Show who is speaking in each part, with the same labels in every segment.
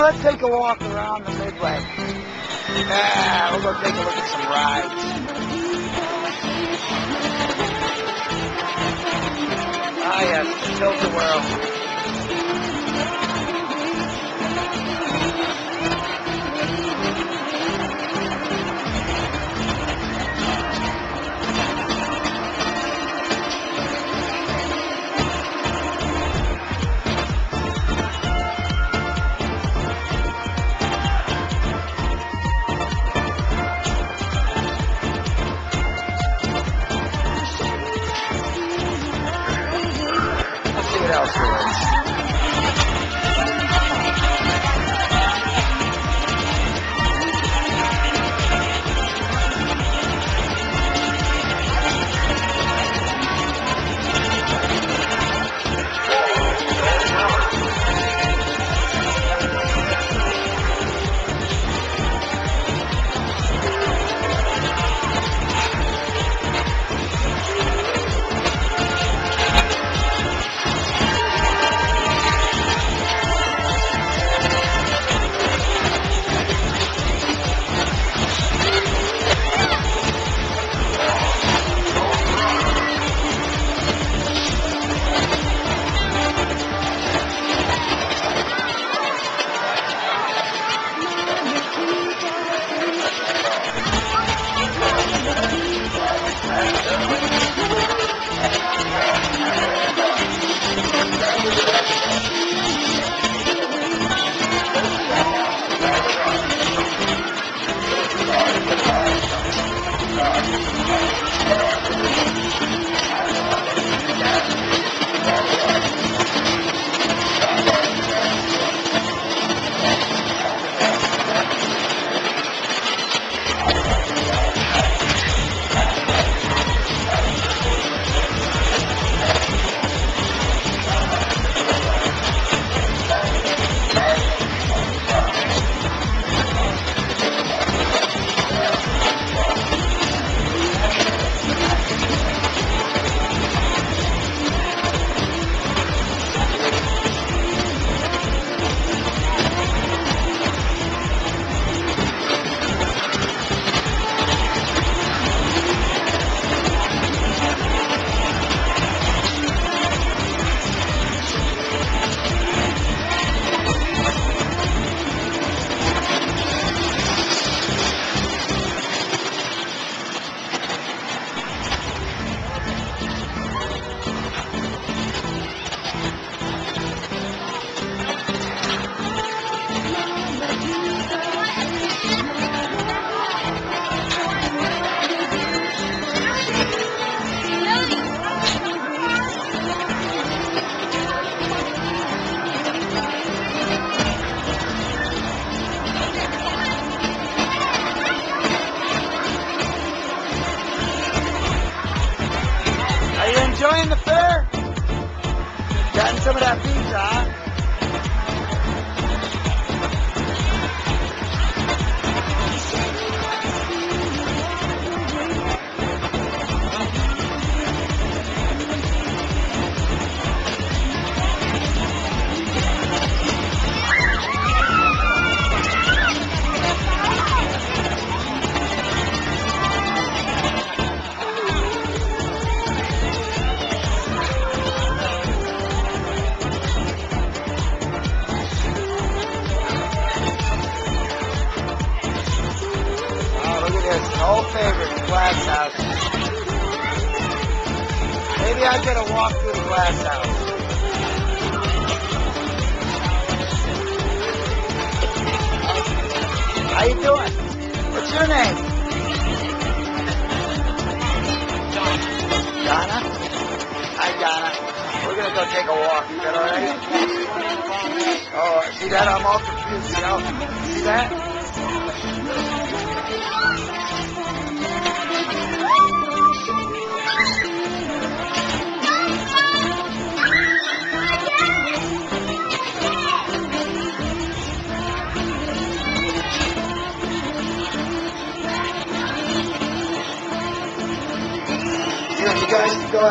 Speaker 1: on, let's take a walk around the Midway. Yeah, we'll go take a look at some rides. Ah, yes, Tilt-A-Whirl. The fair? Gotten some of that pizza? Maybe I get a walk through the glass house. How you doing? What's your name? Donna? Hi, Donna. We're gonna go take a walk. Is that all right? Oh, see that? I'm all confused. You know? See that?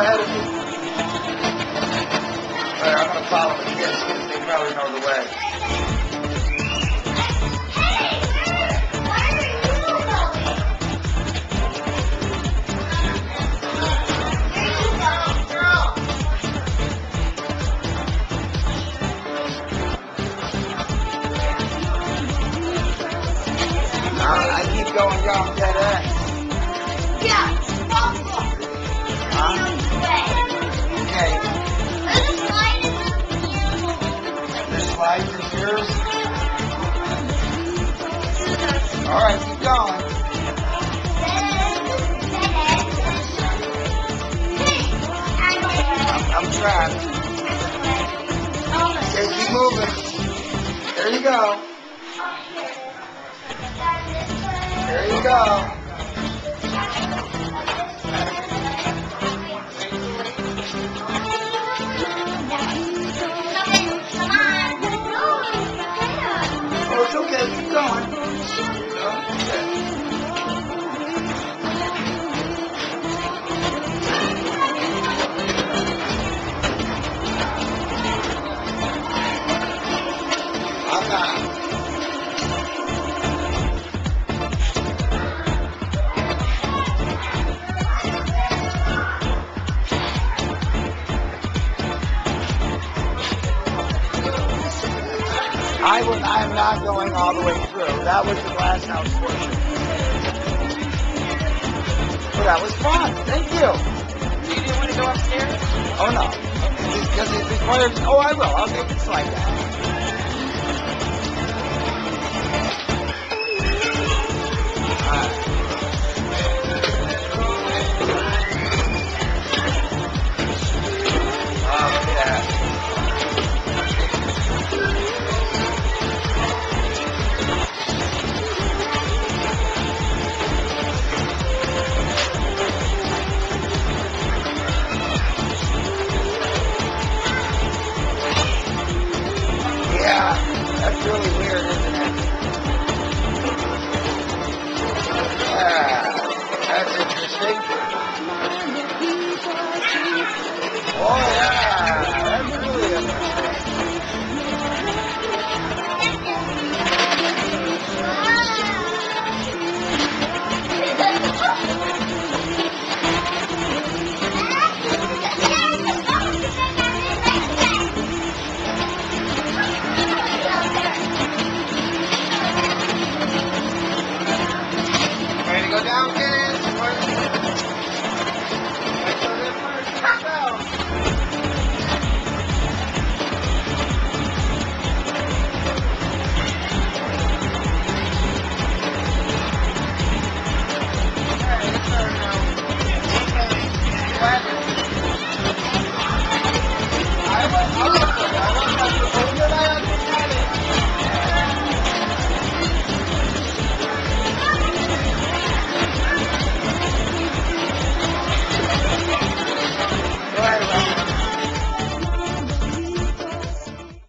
Speaker 1: ahead of you? All right, I'm going to follow the kids because they probably know the way. Going, y'all. I'm dead ass.
Speaker 2: Yeah.
Speaker 1: Huh? Okay.
Speaker 2: A slide
Speaker 1: is yours. All right, keep going. I'm, I'm trapped. Okay, keep moving. There you go. There you go. I would, I am not going all the way through. That was the glass house portion. But that was fun. Thank you.
Speaker 3: You didn't want to go upstairs?
Speaker 1: Oh no. Because it requires, oh I will. I'll make it slide down.